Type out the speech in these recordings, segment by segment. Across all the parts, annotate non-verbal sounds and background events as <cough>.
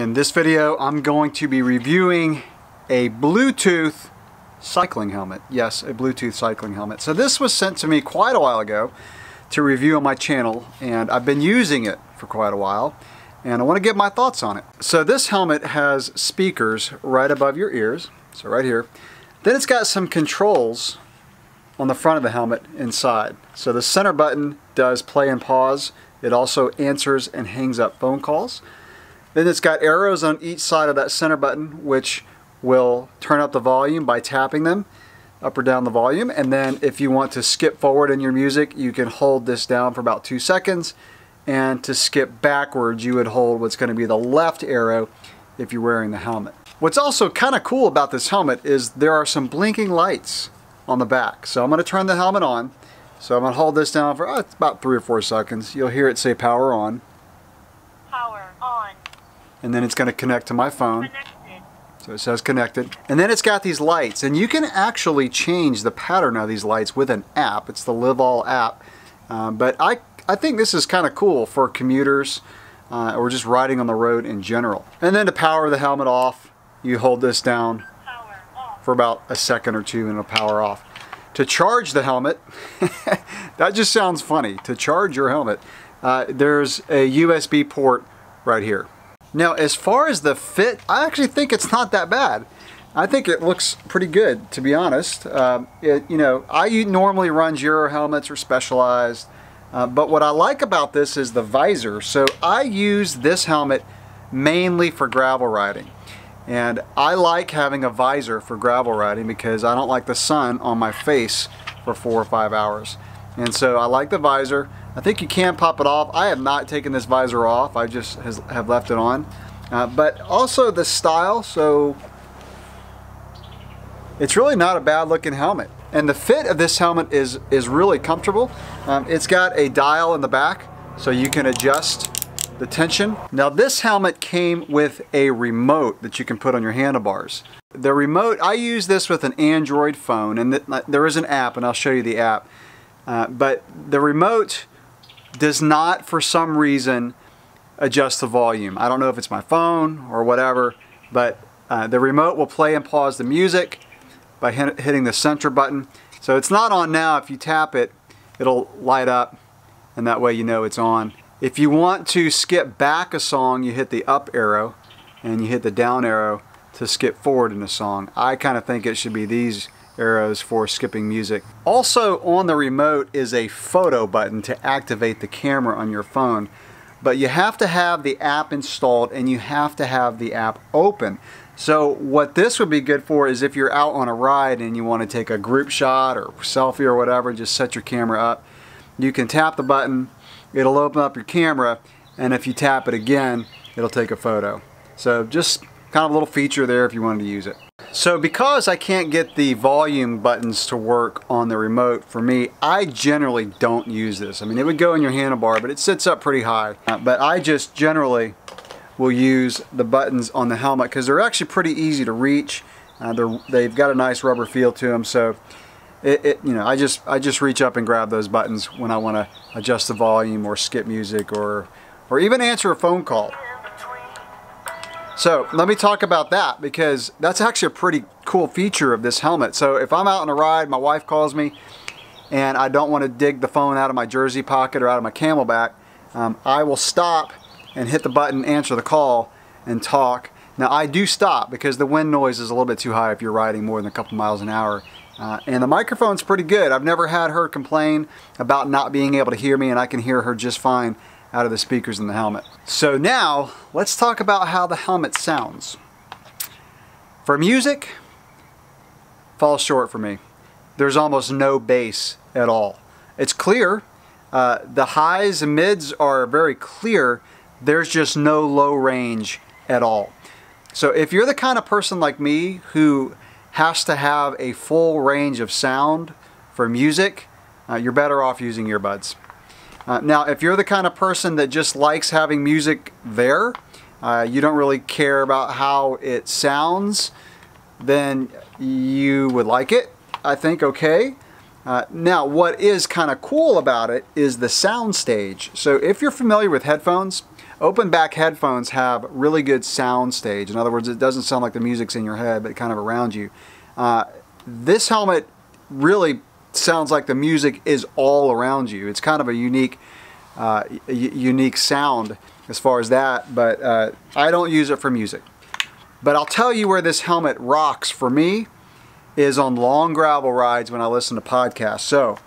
In this video I'm going to be reviewing a Bluetooth cycling helmet. Yes, a Bluetooth cycling helmet. So this was sent to me quite a while ago to review on my channel and I've been using it for quite a while and I want to get my thoughts on it. So this helmet has speakers right above your ears, so right here. Then it's got some controls on the front of the helmet inside. So the center button does play and pause. It also answers and hangs up phone calls. Then it's got arrows on each side of that center button which will turn up the volume by tapping them up or down the volume and then if you want to skip forward in your music you can hold this down for about two seconds and to skip backwards you would hold what's going to be the left arrow if you're wearing the helmet. What's also kind of cool about this helmet is there are some blinking lights on the back. So I'm going to turn the helmet on. So I'm going to hold this down for oh, about three or four seconds. You'll hear it say power on. And then it's going to connect to my phone. Connected. So it says connected. And then it's got these lights. And you can actually change the pattern of these lights with an app. It's the Livall app. Um, but I, I think this is kind of cool for commuters uh, or just riding on the road in general. And then to power the helmet off, you hold this down for about a second or two and it'll power off. To charge the helmet, <laughs> that just sounds funny. To charge your helmet, uh, there's a USB port right here. Now, as far as the fit, I actually think it's not that bad. I think it looks pretty good, to be honest. Um, it, you know, I normally run Giro helmets or Specialized, uh, but what I like about this is the visor. So I use this helmet mainly for gravel riding. And I like having a visor for gravel riding because I don't like the sun on my face for four or five hours. And so I like the visor. I think you can pop it off. I have not taken this visor off. I just has, have left it on. Uh, but also the style, so it's really not a bad looking helmet. And the fit of this helmet is, is really comfortable. Um, it's got a dial in the back so you can adjust the tension. Now this helmet came with a remote that you can put on your handlebars. The remote, I use this with an Android phone and th there is an app and I'll show you the app. Uh, but the remote does not for some reason adjust the volume. I don't know if it's my phone or whatever, but uh, the remote will play and pause the music by hit hitting the center button. So it's not on now. If you tap it, it'll light up and that way you know it's on. If you want to skip back a song, you hit the up arrow and you hit the down arrow to skip forward in a song. I kind of think it should be these arrows for skipping music. Also on the remote is a photo button to activate the camera on your phone. But you have to have the app installed and you have to have the app open. So what this would be good for is if you're out on a ride and you want to take a group shot or selfie or whatever, just set your camera up. You can tap the button it'll open up your camera and if you tap it again it'll take a photo so just kind of a little feature there if you wanted to use it so because I can't get the volume buttons to work on the remote for me I generally don't use this. I mean it would go in your handlebar but it sits up pretty high. Uh, but I just generally will use the buttons on the helmet because they're actually pretty easy to reach. Uh, they've got a nice rubber feel to them so it, it, you know, I just I just reach up and grab those buttons when I want to adjust the volume or skip music or or even answer a phone call. So let me talk about that because that's actually a pretty cool feature of this helmet. So if I'm out on a ride, my wife calls me and I don't want to dig the phone out of my jersey pocket or out of my CamelBak, um, I will stop and hit the button, answer the call, and talk. Now I do stop because the wind noise is a little bit too high if you're riding more than a couple miles an hour uh, and the microphone's pretty good. I've never had her complain about not being able to hear me and I can hear her just fine out of the speakers in the helmet. So now let's talk about how the helmet sounds. For music, falls short for me. There's almost no bass at all. It's clear. Uh, the highs and mids are very clear. There's just no low range at all. So if you're the kind of person like me who has to have a full range of sound for music, uh, you're better off using earbuds. Uh, now, if you're the kind of person that just likes having music there, uh, you don't really care about how it sounds, then you would like it, I think, okay. Uh, now, what is kind of cool about it is the sound stage. So if you're familiar with headphones, Open back headphones have really good sound stage. In other words, it doesn't sound like the music's in your head, but kind of around you. Uh, this helmet really sounds like the music is all around you. It's kind of a unique, uh, unique sound as far as that, but uh, I don't use it for music. But I'll tell you where this helmet rocks for me is on long gravel rides when I listen to podcasts. So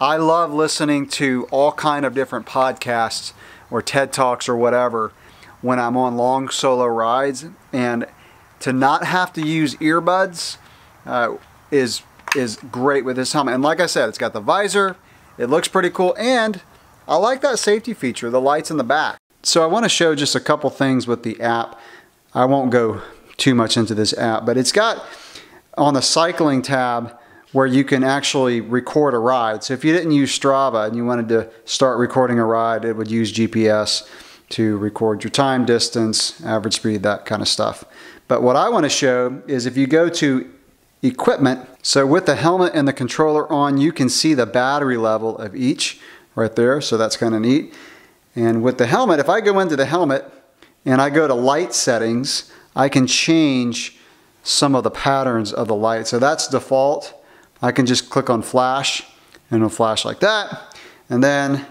I love listening to all kind of different podcasts or TED Talks or whatever when I'm on long solo rides and to not have to use earbuds uh, is is great with this helmet. And like I said, it's got the visor, it looks pretty cool, and I like that safety feature, the lights in the back. So I want to show just a couple things with the app. I won't go too much into this app, but it's got on the cycling tab where you can actually record a ride. So if you didn't use Strava and you wanted to start recording a ride, it would use GPS to record your time, distance, average speed, that kind of stuff. But what I want to show is if you go to equipment, so with the helmet and the controller on, you can see the battery level of each right there. So that's kind of neat. And with the helmet, if I go into the helmet and I go to light settings, I can change some of the patterns of the light. So that's default. I can just click on flash and it'll flash like that. And then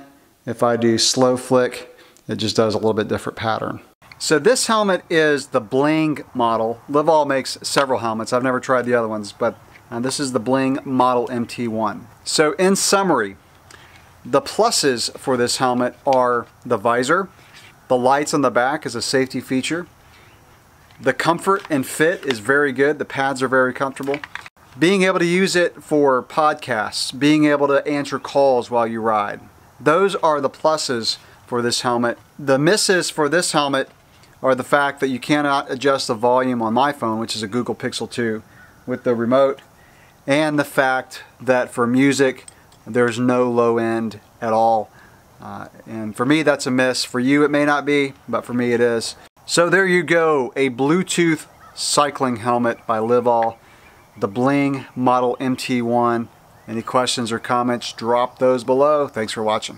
if I do slow flick, it just does a little bit different pattern. So this helmet is the Bling model. Livall makes several helmets. I've never tried the other ones, but uh, this is the Bling Model MT1. So in summary, the pluses for this helmet are the visor, the lights on the back is a safety feature, the comfort and fit is very good. The pads are very comfortable. Being able to use it for podcasts, being able to answer calls while you ride. Those are the pluses for this helmet. The misses for this helmet are the fact that you cannot adjust the volume on my phone, which is a Google Pixel 2, with the remote, and the fact that for music, there's no low end at all. Uh, and for me, that's a miss. For you, it may not be, but for me, it is. So there you go, a Bluetooth cycling helmet by Livall, the Bling Model MT1. Any questions or comments, drop those below. Thanks for watching.